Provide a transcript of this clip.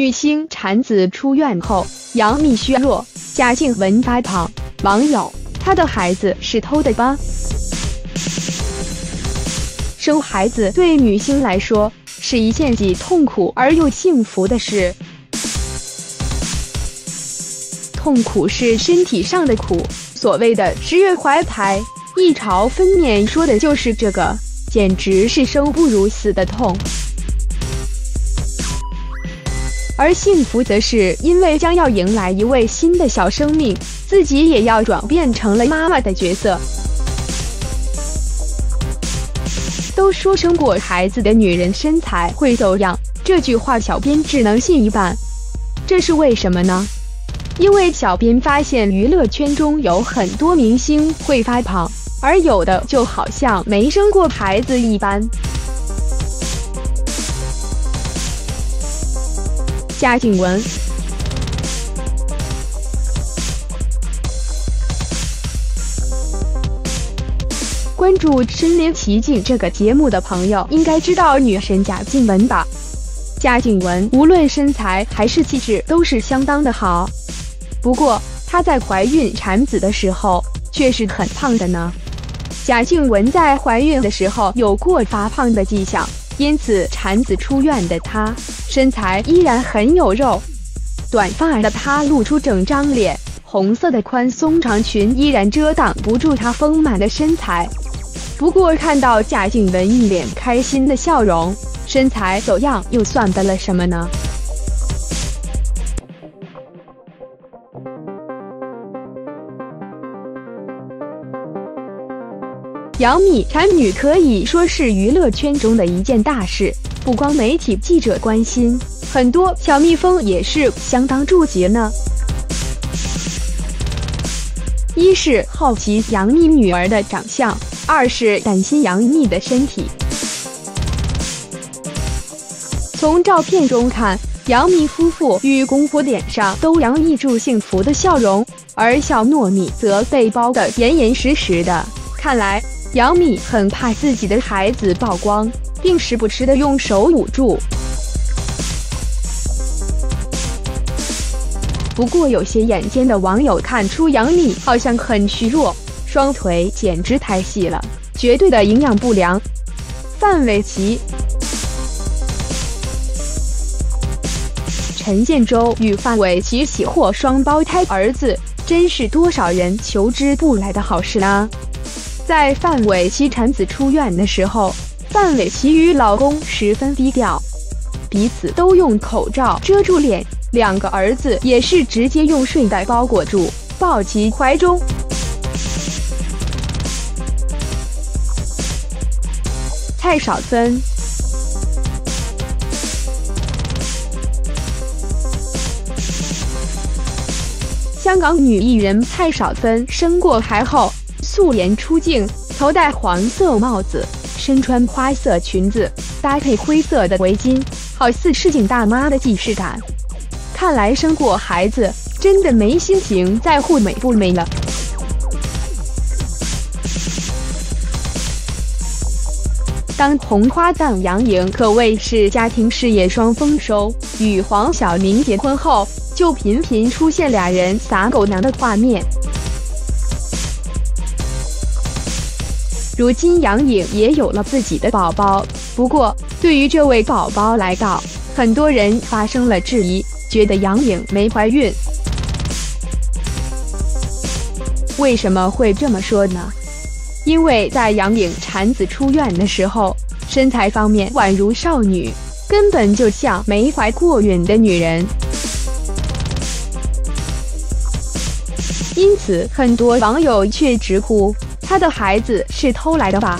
女星产子出院后，杨幂虚弱，贾静雯发胖，网友：她的孩子是偷的吧？生孩子对女星来说是一件既痛苦而又幸福的事。痛苦是身体上的苦，所谓的十月怀胎，一朝分娩，说的就是这个，简直是生不如死的痛。而幸福则是因为将要迎来一位新的小生命，自己也要转变成了妈妈的角色。都说生过孩子的女人身材会走样，这句话小编只能信一半。这是为什么呢？因为小编发现娱乐圈中有很多明星会发胖，而有的就好像没生过孩子一般。贾静雯，关注《身临其境》这个节目的朋友应该知道女神贾静雯吧？贾静雯无论身材还是气质都是相当的好，不过她在怀孕产子的时候却是很胖的呢。贾静雯在怀孕的时候有过发胖的迹象。因此，产子出院的她身材依然很有肉，短发的她露出整张脸，红色的宽松长裙依然遮挡不住她丰满的身材。不过，看到贾静雯一脸开心的笑容，身材走样又算得了什么呢？杨幂产女可以说是娱乐圈中的一件大事，不光媒体记者关心，很多小蜜蜂也是相当注意呢。一是好奇杨幂女儿的长相，二是担心杨幂的身体。从照片中看，杨幂夫妇与公婆脸上都洋溢住幸福的笑容，而小糯米则被包得严严实实的，看来。杨幂很怕自己的孩子曝光，并时不时的用手捂住。不过，有些眼尖的网友看出杨幂好像很虚弱，双腿简直太细了，绝对的营养不良。范玮琪、陈建州与范玮琪喜获双胞胎儿子，真是多少人求之不来的好事啊！在范玮琪产子出院的时候，范玮琪与老公十分低调，彼此都用口罩遮住脸，两个儿子也是直接用睡袋包裹住，抱其怀中。蔡少芬，香港女艺人蔡少芬生过孩后。素颜出镜，头戴黄色帽子，身穿花色裙子，搭配灰色的围巾，好似市井大妈的既视感。看来生过孩子，真的没心情在乎美不美了。当红花旦杨颖可谓是家庭事业双丰收，与黄晓明结婚后，就频频出现俩人撒狗粮的画面。如今杨颖也有了自己的宝宝，不过对于这位宝宝来到，很多人发生了质疑，觉得杨颖没怀孕。为什么会这么说呢？因为在杨颖产子出院的时候，身材方面宛如少女，根本就像没怀过孕的女人。因此，很多网友却直呼。他的孩子是偷来的吧？